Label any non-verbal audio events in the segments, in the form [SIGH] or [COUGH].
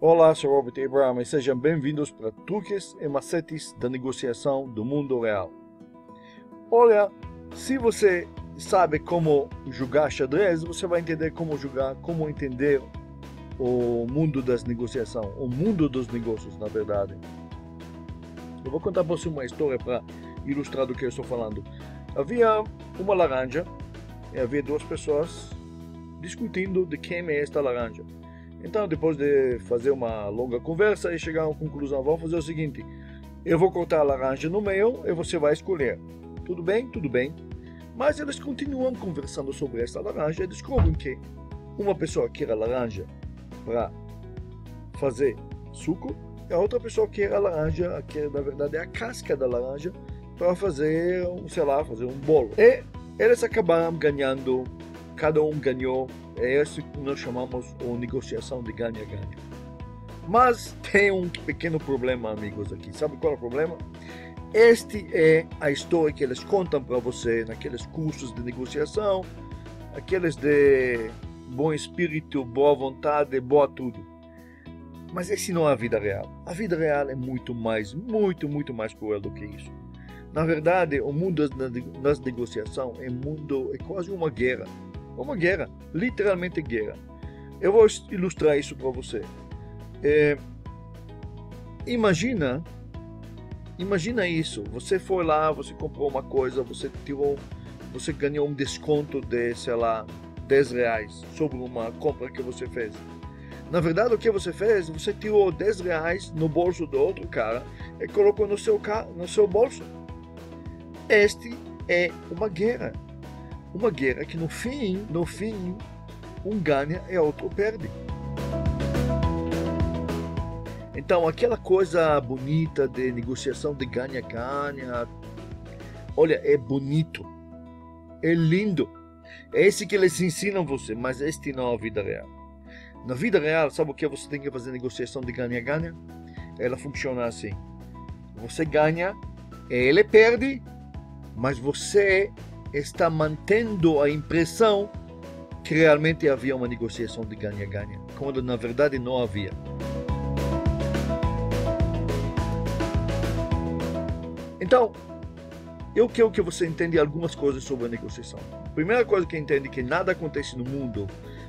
Olá, sou Robert Abraham e sejam bem-vindos para truques e macetes da negociação do mundo real. Olha, se você sabe como jogar xadrez, você vai entender como jogar, como entender o mundo das negociações, o mundo dos negócios, na verdade. Eu vou contar para você uma história para ilustrar do que eu estou falando. Havia uma laranja e havia duas pessoas discutindo de quem é esta laranja. Então, depois de fazer uma longa conversa e chegar a uma conclusão, vamos fazer o seguinte: eu vou cortar a laranja no meio e você vai escolher. Tudo bem? Tudo bem. Mas eles continuam conversando sobre esta laranja e descobrem que uma pessoa quer a laranja para fazer suco e a outra pessoa quer a laranja, que na verdade é a casca da laranja, para fazer, sei lá, fazer um bolo. E eles acabaram ganhando cada um ganhou. É isso que nós chamamos de negociação de ganha-ganha. Mas tem um pequeno problema, amigos, aqui. Sabe qual é o problema? Este é a história que eles contam para você naqueles cursos de negociação, aqueles de bom espírito, boa vontade, boa tudo. Mas esse não é a vida real. A vida real é muito mais, muito, muito mais cruel do que isso. Na verdade, o mundo das negociações é mundo é quase uma guerra uma guerra, literalmente guerra. Eu vou ilustrar isso para você. É, imagina, imagina isso. Você foi lá, você comprou uma coisa, você tirou, você ganhou um desconto de, sei lá, 10 reais sobre uma compra que você fez. Na verdade, o que você fez? Você tirou 10 reais no bolso do outro cara e colocou no seu, no seu bolso. Este é uma guerra uma guerra que no fim, no fim, um ganha e outro perde. Então, aquela coisa bonita de negociação de ganha-ganha, olha, é bonito, é lindo. É esse que eles ensinam você, mas este não é a vida real. Na vida real, sabe o que você tem que fazer negociação de ganha-ganha? Ela funciona assim: você ganha, ele perde, mas você está mantendo a impressão que realmente havia uma negociação de ganha-ganha, quando na verdade não havia. Então, eu quero que você entenda algumas coisas sobre a negociação. Primeira coisa que entende é que nada acontece no mundo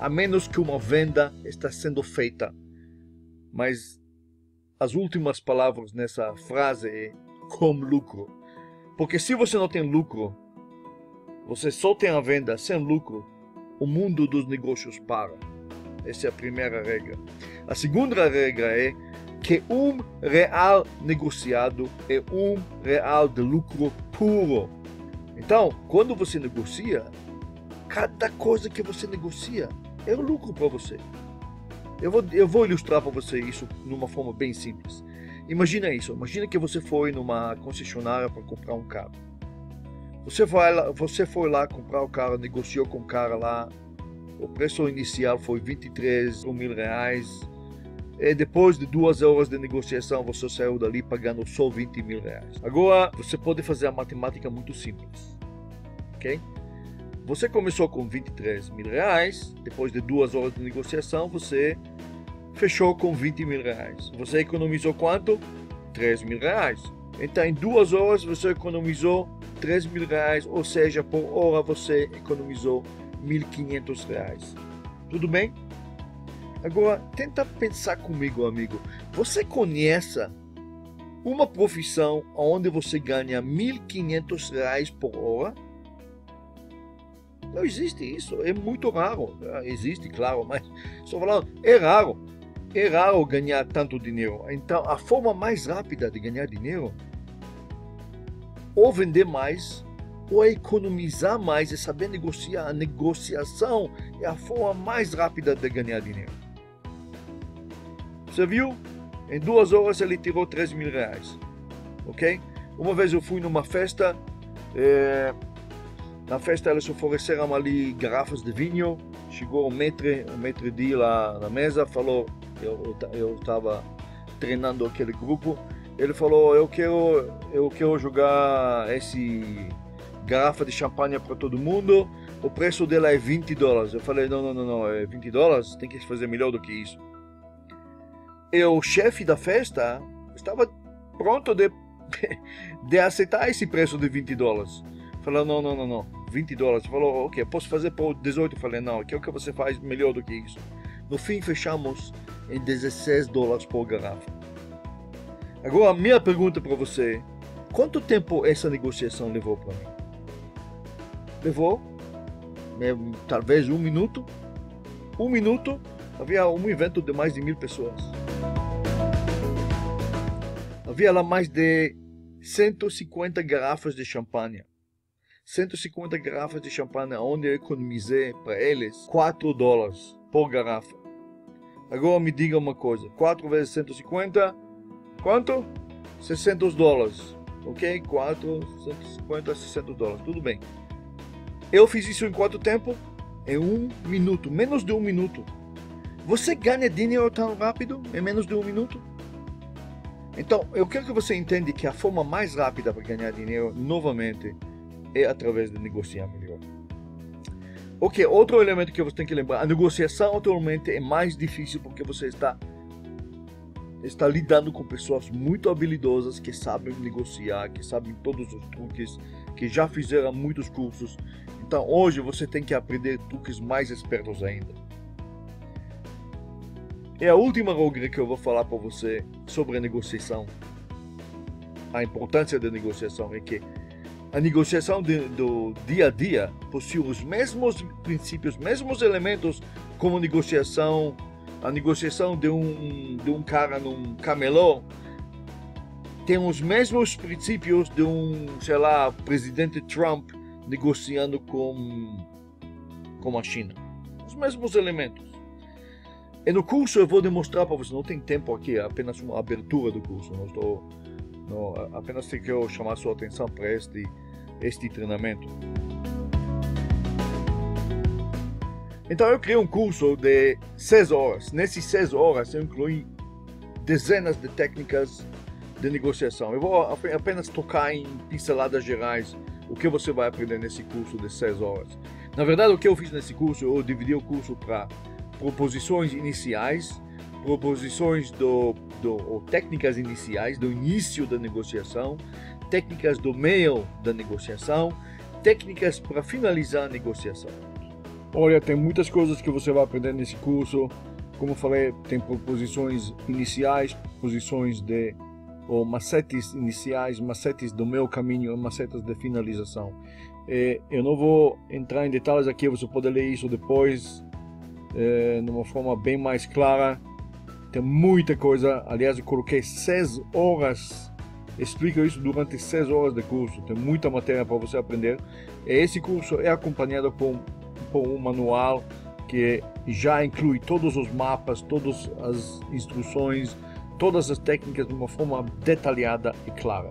a menos que uma venda está sendo feita. Mas as últimas palavras nessa frase é com lucro. Porque se você não tem lucro, você só tem a venda sem lucro, o mundo dos negócios para. Essa é a primeira regra. A segunda regra é que um real negociado é um real de lucro puro. Então, quando você negocia, cada coisa que você negocia é um lucro para você. Eu vou, eu vou ilustrar para você isso de uma forma bem simples. Imagina isso. Imagina que você foi numa concessionária para comprar um carro. Você, vai lá, você foi lá comprar o carro, negociou com o cara lá, o preço inicial foi 23 mil reais. E depois de duas horas de negociação, você saiu dali pagando só 20 mil reais. Agora, você pode fazer a matemática muito simples. Ok? Você começou com 23 mil reais, depois de duas horas de negociação, você fechou com 20 mil reais. Você economizou quanto? 3 mil reais. Então, em duas horas, você economizou 3 mil reais, ou seja, por hora você economizou 1.500 reais. Tudo bem? Agora, tenta pensar comigo, amigo. Você conhece uma profissão onde você ganha 1.500 reais por hora? Não existe isso, é muito raro. Existe, claro, mas estou falando, é raro. É raro ganhar tanto dinheiro. Então, a forma mais rápida de ganhar dinheiro ou vender mais, ou economizar mais e saber negociar. A negociação é a forma mais rápida de ganhar dinheiro. Você viu? Em duas horas ele tirou 3 mil reais. Ok? Uma vez eu fui numa festa. É... Na festa eles ofereceram ali garrafas de vinho. Chegou o metre, o metre de lá na mesa, falou, eu estava treinando aquele grupo, ele falou: Eu quero, eu quero jogar esse garrafa de champanhe para todo mundo. O preço dela é 20 dólares. Eu falei: Não, não, não, não, é 20 dólares. Tem que fazer melhor do que isso. E o chefe da festa estava pronto de, [LAUGHS] de aceitar esse preço de 20 dólares. Falou, não, não, não, não, 20 dólares. Falou, ok, posso fazer por 18? Falei, não, aqui é o que você faz melhor do que isso. No fim, fechamos em 16 dólares por garrafa. Agora, a minha pergunta para você, quanto tempo essa negociação levou para mim? Levou talvez um minuto. Um minuto, havia um evento de mais de mil pessoas. Havia lá mais de 150 garrafas de champanhe. 150 garrafas de champanhe, onde eu economizei para eles 4 dólares por garrafa. Agora me diga uma coisa: 4 vezes 150, quanto? 600 dólares. Ok? 4, 150, 600 dólares. Tudo bem. Eu fiz isso em quanto tempo? Em um minuto, menos de um minuto. Você ganha dinheiro tão rápido em menos de um minuto? Então, eu quero que você entenda que a forma mais rápida para ganhar dinheiro, novamente, é através de negociar melhor. Ok, outro elemento que você tem que lembrar, a negociação atualmente é mais difícil porque você está está lidando com pessoas muito habilidosas que sabem negociar, que sabem todos os truques, que já fizeram muitos cursos então hoje você tem que aprender truques mais espertos ainda. E a última regra que eu vou falar para você sobre a negociação, a importância da negociação é que a negociação de, do dia a dia possui os mesmos princípios, os mesmos elementos como negociação, a negociação de um, de um cara num camelô tem os mesmos princípios de um, sei lá, presidente Trump negociando com, com a China. Os mesmos elementos. E no curso eu vou demonstrar para você, não tem tempo aqui, é apenas uma abertura do curso. Não estou, não, apenas quero chamar sua atenção para este, este treinamento. Então eu criei um curso de 6 horas. Nesses 6 horas eu incluí dezenas de técnicas de negociação. Eu vou apenas tocar em pinceladas gerais o que você vai aprender nesse curso de 6 horas. Na verdade, o que eu fiz nesse curso, eu dividi o curso para proposições iniciais, proposições do, do, ou técnicas iniciais do início da negociação, técnicas do meio da negociação, técnicas para finalizar a negociação. Olha, tem muitas coisas que você vai aprender nesse curso. Como falei, tem proposições iniciais, posições de ou macetes iniciais, macetes do meu caminho, macetes de finalização. É, eu não vou entrar em detalhes aqui, você pode ler isso depois, é, de uma forma bem mais clara. Tem muita coisa, aliás, eu coloquei seis horas, explico isso durante seis horas de curso, tem muita matéria para você aprender. E esse curso é acompanhado por, por um manual que já inclui todos os mapas, todas as instruções, todas as técnicas de uma forma detalhada e clara.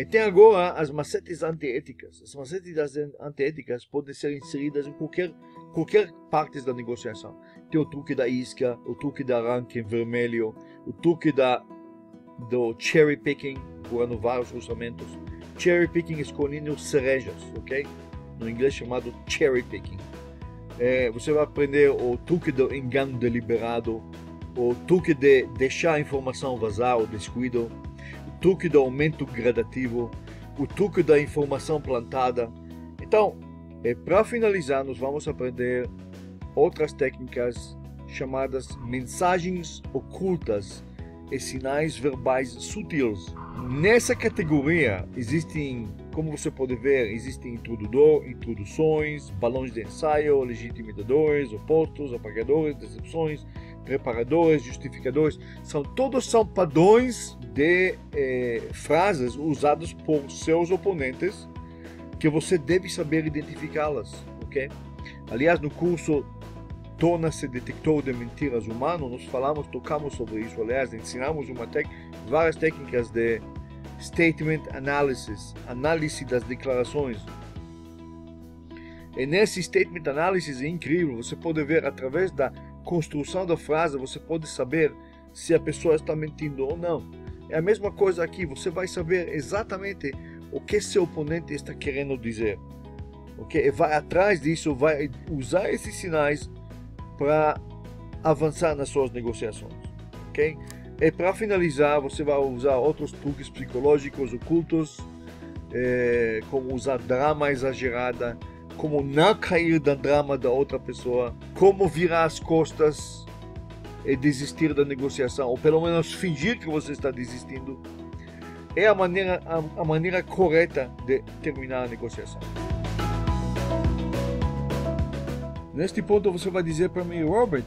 E tem agora as macetes antiéticas. As macetes antiéticas podem ser inseridas em qualquer, qualquer parte da negociação. Tem o truque da isca, o truque da ranking vermelho, o truque da, do cherry picking, curando vários orçamentos. Cherry picking escolhendo cerejas, ok? No inglês chamado cherry picking é, você vai aprender o truque do engano deliberado, o truque de deixar a informação vazar, o descuido, o truque do aumento gradativo, o truque da informação plantada. Então, é, para finalizar, nós vamos aprender outras técnicas chamadas mensagens ocultas e sinais verbais sutis. Nessa categoria existem como você pode ver, existem introdudor, introduções, balões de ensaio, legitimidadores, opostos, apagadores, decepções, preparadores, justificadores. São todos são padrões de eh, frases usadas por seus oponentes que você deve saber identificá-las, ok? Aliás, no curso Torna-se detector de mentiras humano, nós falamos, tocamos sobre isso. Aliás, ensinamos uma tec várias técnicas de Statement Analysis, análise das declarações. E nesse Statement Analysis é incrível, você pode ver através da construção da frase, você pode saber se a pessoa está mentindo ou não. É a mesma coisa aqui, você vai saber exatamente o que seu oponente está querendo dizer. Ok? E vai atrás disso, vai usar esses sinais para avançar nas suas negociações, ok? E para finalizar, você vai usar outros truques psicológicos ocultos, é, como usar drama exagerada, como não cair da drama da outra pessoa, como virar as costas e desistir da negociação, ou pelo menos fingir que você está desistindo, é a maneira, a, a maneira correta de terminar a negociação. Neste ponto você vai dizer para mim, Robert,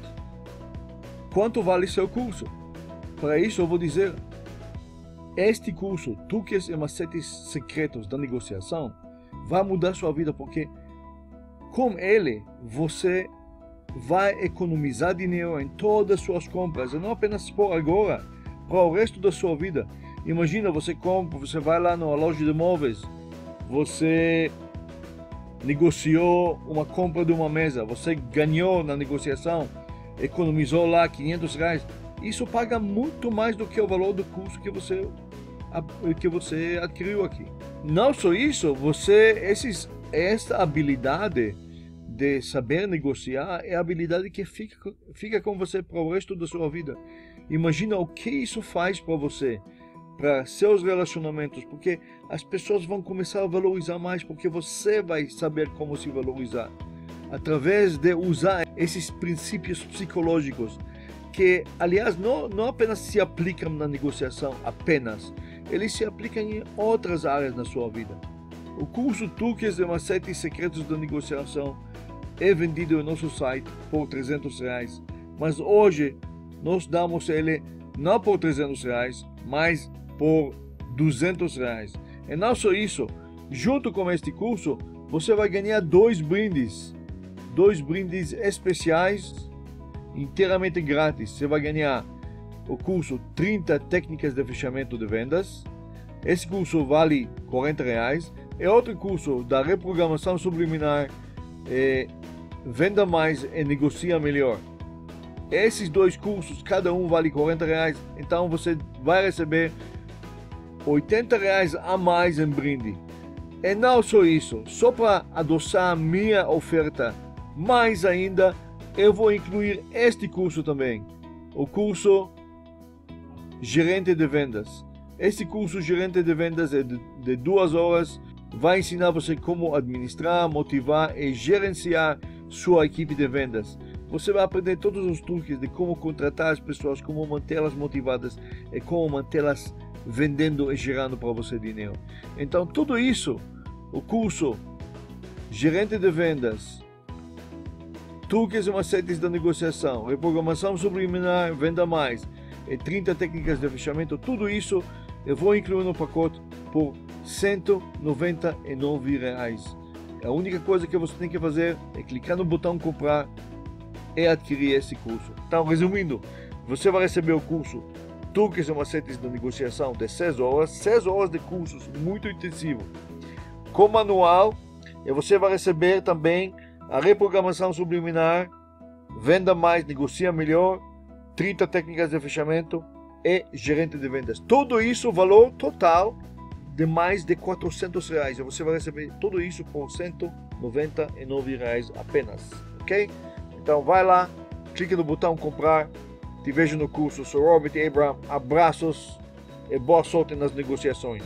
quanto vale seu curso? Para isso eu vou dizer, este curso, Truques e Macetes Secretos da Negociação, vai mudar sua vida porque com ele você vai economizar dinheiro em todas as suas compras, e não apenas por agora, para o resto da sua vida. Imagina, você compra, você vai lá na loja de móveis, você negociou uma compra de uma mesa, você ganhou na negociação, economizou lá 500 reais, isso paga muito mais do que o valor do curso que você que você adquiriu aqui. Não só isso, você esses essa habilidade de saber negociar é a habilidade que fica fica com você para o resto da sua vida. Imagina o que isso faz para você para seus relacionamentos, porque as pessoas vão começar a valorizar mais, porque você vai saber como se valorizar através de usar esses princípios psicológicos que, aliás, não, não apenas se aplicam na negociação, apenas, eles se aplicam em outras áreas na sua vida. O curso Truques Macetes Secretos da Negociação é vendido em nosso site por 300 reais, mas hoje nós damos ele não por 300 reais, mas por 200 reais. E não só isso, junto com este curso, você vai ganhar dois brindes, dois brindes especiais, inteiramente grátis. Você vai ganhar o curso 30 técnicas de fechamento de vendas. Esse curso vale 40 reais. É outro curso da reprogramação subliminar, é, venda mais e negocia melhor. Esses dois cursos, cada um vale 40 reais. Então você vai receber 80 reais a mais em brinde. E não só isso, só para adoçar a minha oferta, mais ainda, eu vou incluir este curso também, o curso Gerente de Vendas. Este curso Gerente de Vendas é de, de duas horas, vai ensinar você como administrar, motivar e gerenciar sua equipe de vendas. Você vai aprender todos os truques de como contratar as pessoas, como mantê-las motivadas e como mantê-las vendendo e gerando para você dinheiro. Então, tudo isso, o curso Gerente de Vendas, truques e macetes da negociação, reprogramação subliminar, venda mais e 30 técnicas de fechamento, tudo isso eu vou incluir no pacote por 199 reais. A única coisa que você tem que fazer é clicar no botão comprar e adquirir esse curso. Então, resumindo, você vai receber o curso truques e macetes de negociação de 6 horas, 6 horas de cursos muito intensivo. Com manual, e você vai receber também a reprogramação subliminar, venda mais, negocia melhor, 30 técnicas de fechamento e gerente de vendas. Tudo isso, valor total de mais de 400 reais. E você vai receber tudo isso por 199 reais apenas, ok? Então vai lá, clique no botão comprar te vejo no curso. Sou Robert Abraham. Abraços e boa sorte nas negociações.